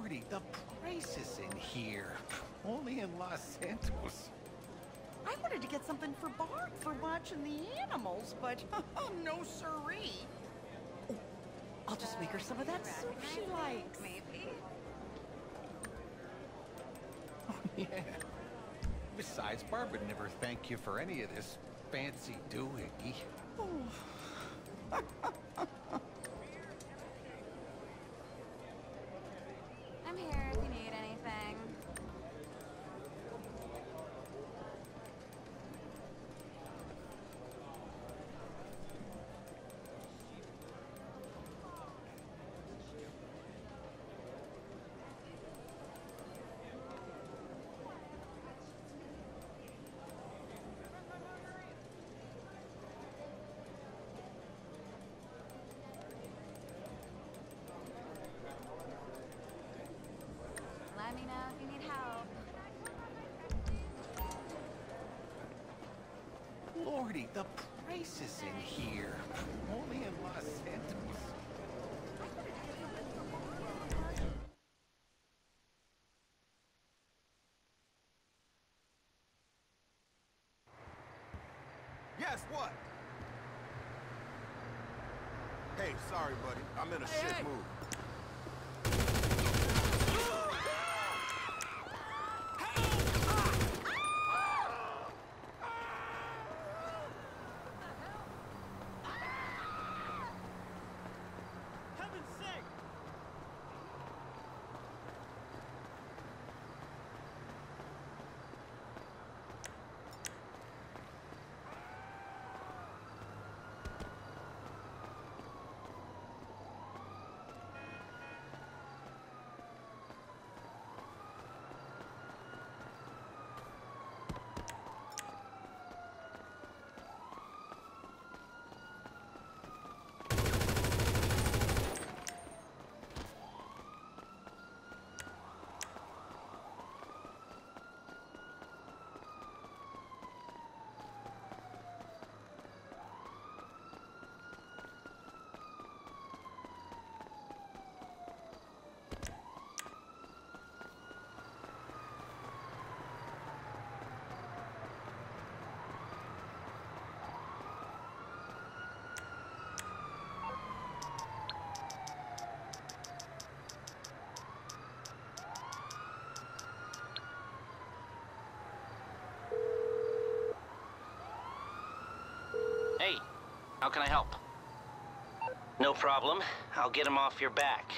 Lordy, the prices in here. Only in Los Santos. I wanted to get something for Bart for watching the animals, but oh, no siree. Oh, I'll just make her some of that soup she likes. Maybe. Oh, yeah. Besides, Barb would never thank you for any of this fancy doing. I'm here if you need anything. Let me know if you need help. Lordy, the prices in here. Only in Los Santos. Yes, what? Hey, sorry, buddy. I'm in a shit hey. mood. How can I help? No problem. I'll get him off your back.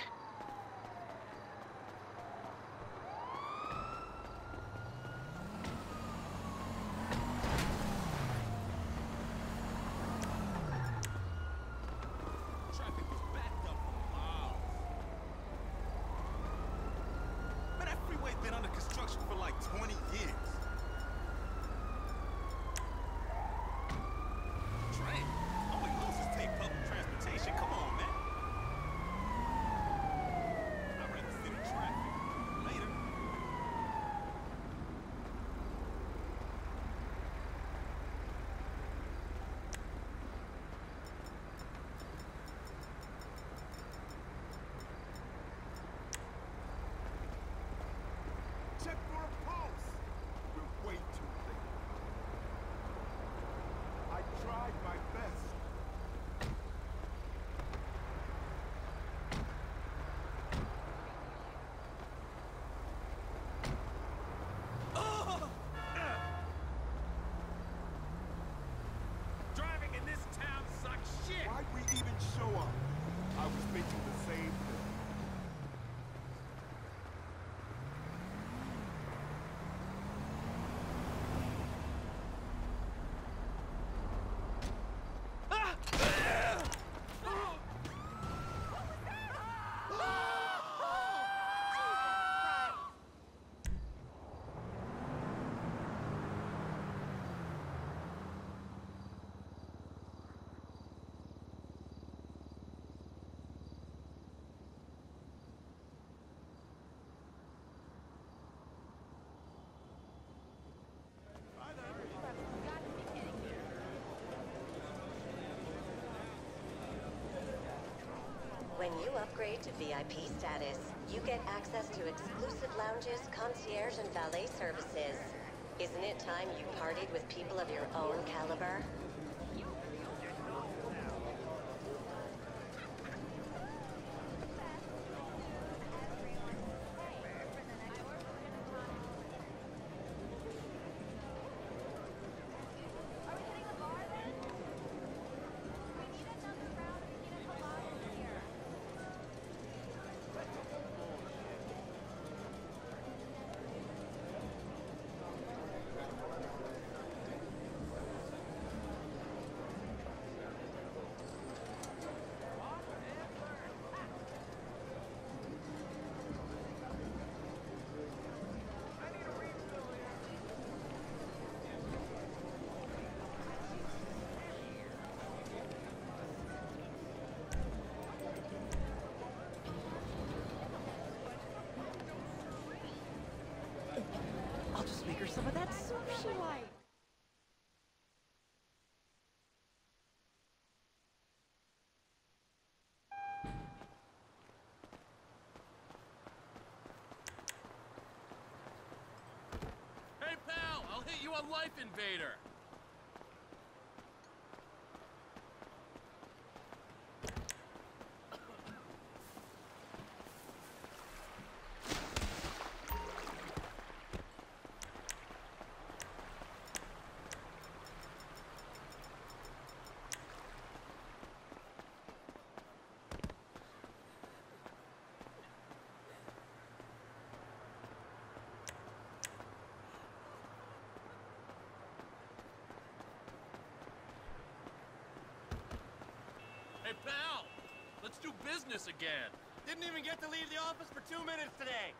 You upgrade to VIP status, you get access to exclusive lounges, concierge, and valet services. Isn't it time you partied with people of your own caliber? I'll just make her some of that soup she likes. Hey, pal, I'll hit you on Lifeinvader. Hey, pal, let's do business again. Didn't even get to leave the office for two minutes today.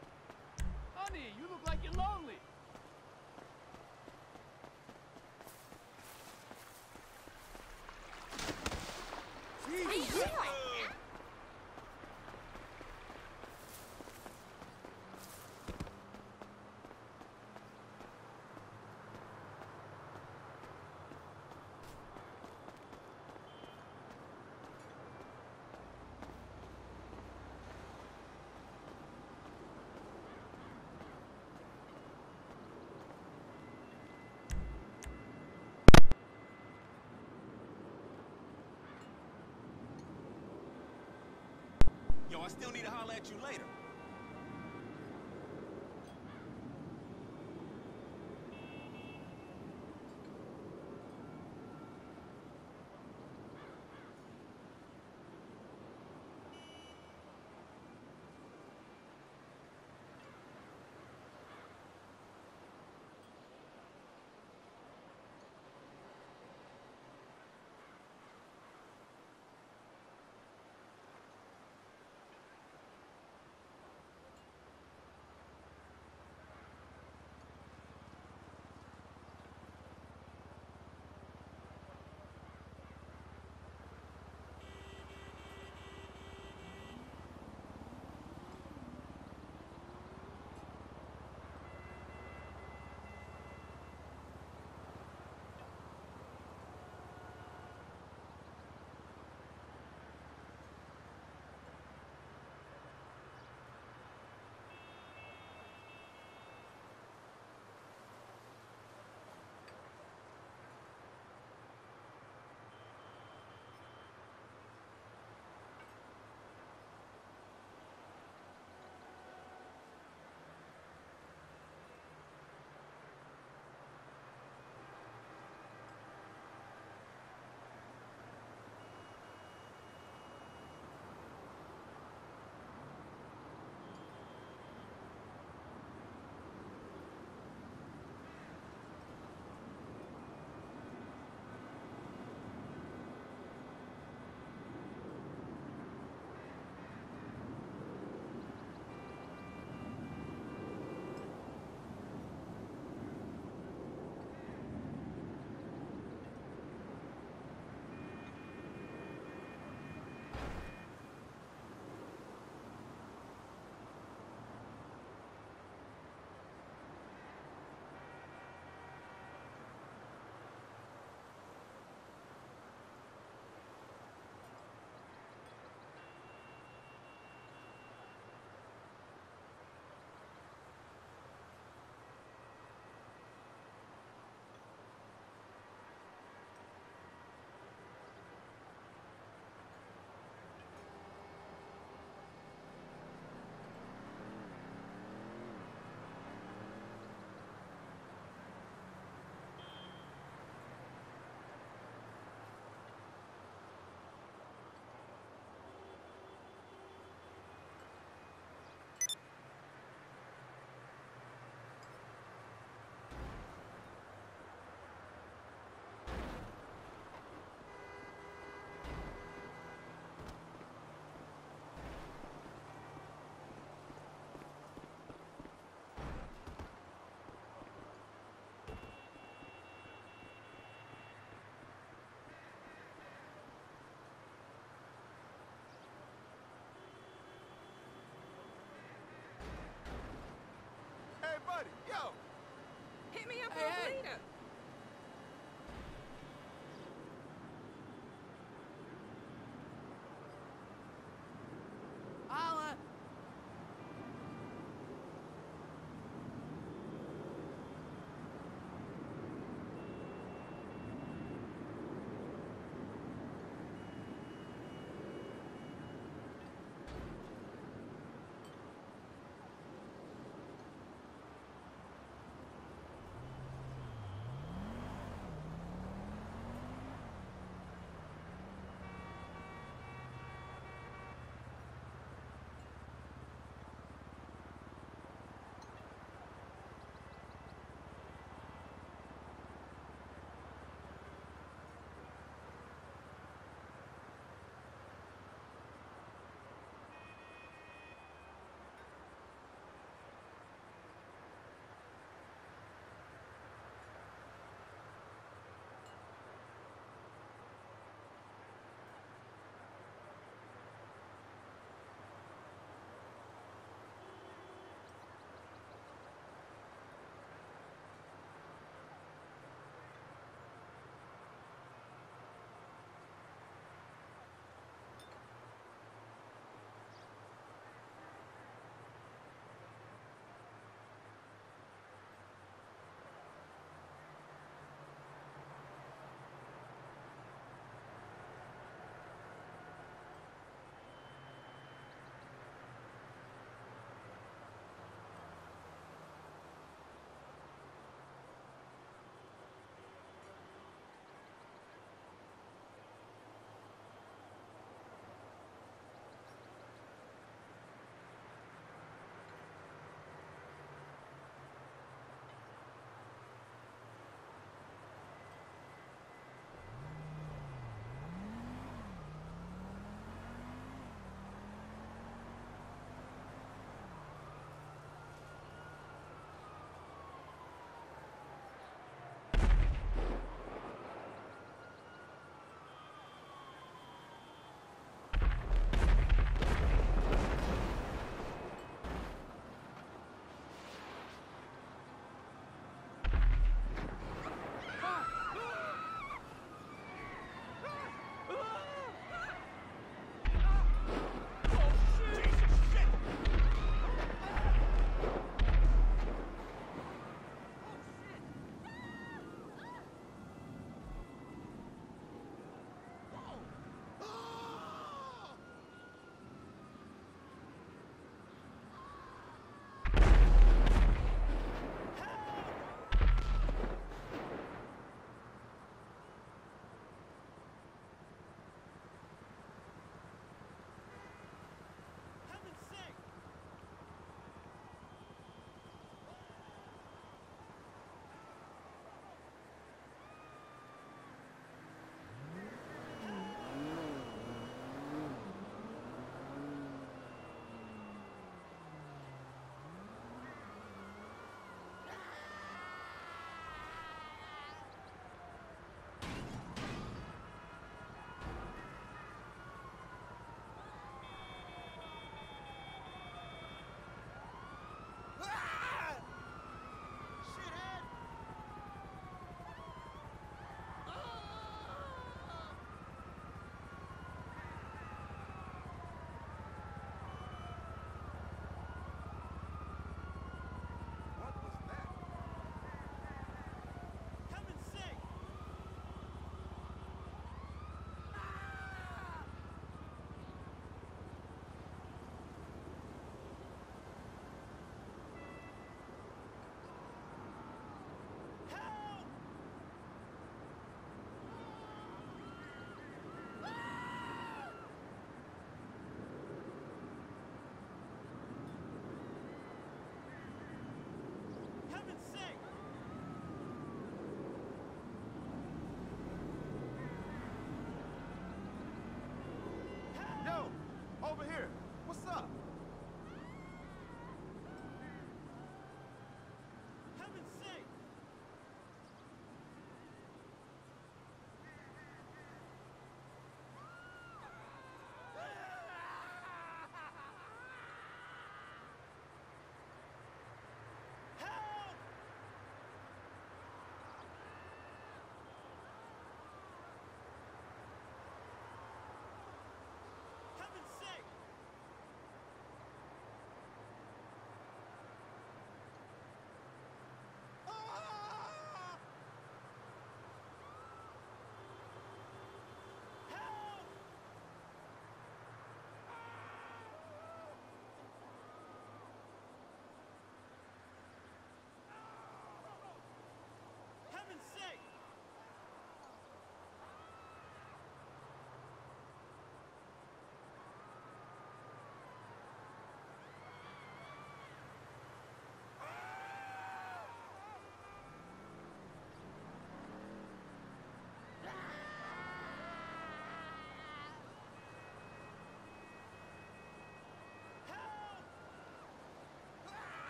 Yo, I still need to holler at you later. Yo. Hit me up Hey, on hey. later.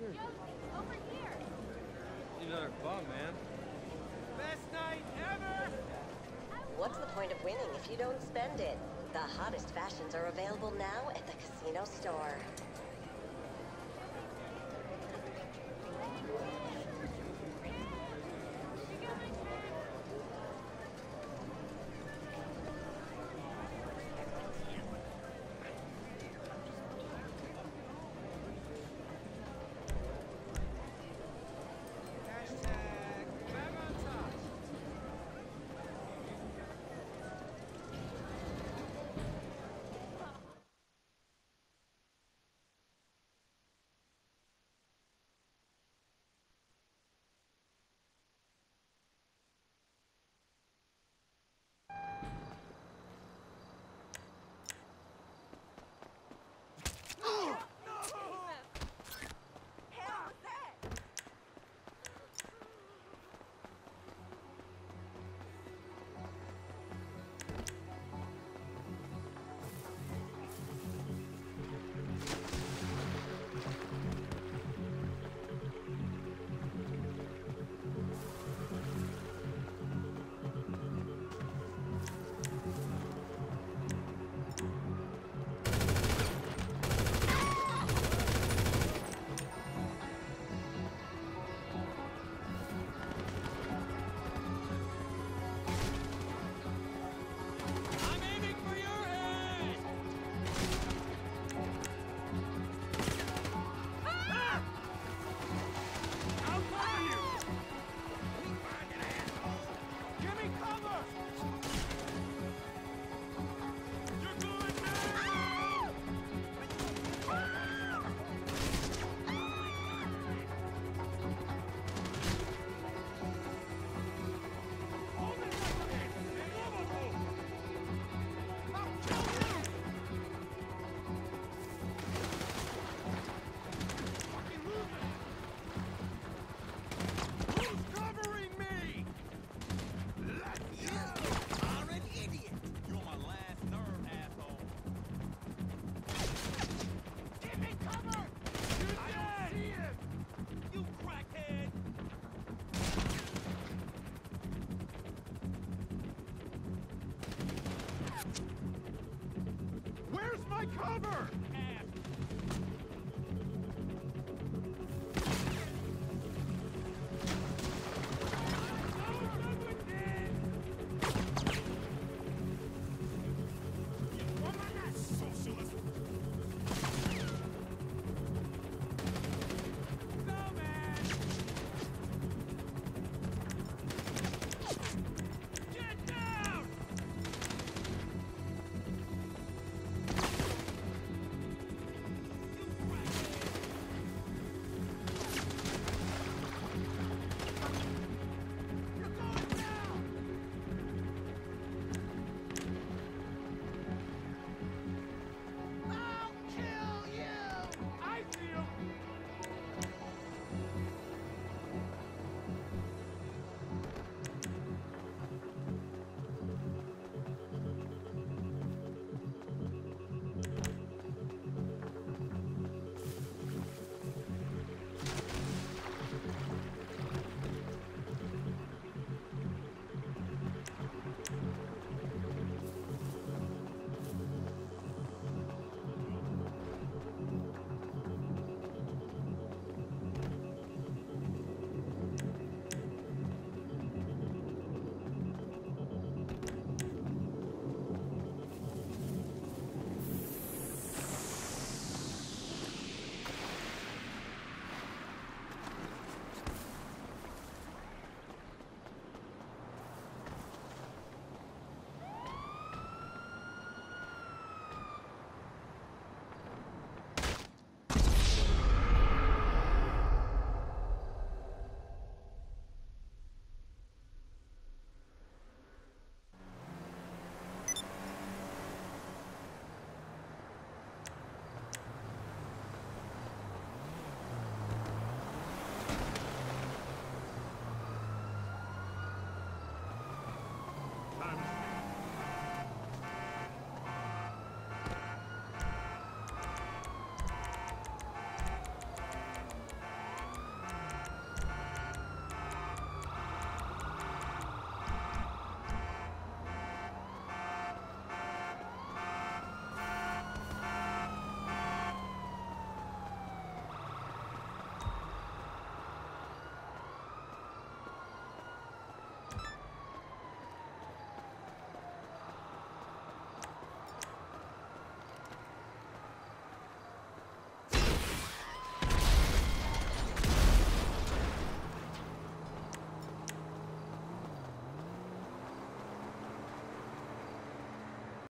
Hey, Josie, over here. Another bum, man. Best night ever! What's the point of winning if you don't spend it? The hottest fashions are available now at the casino store.